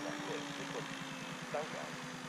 开展电磁测，三。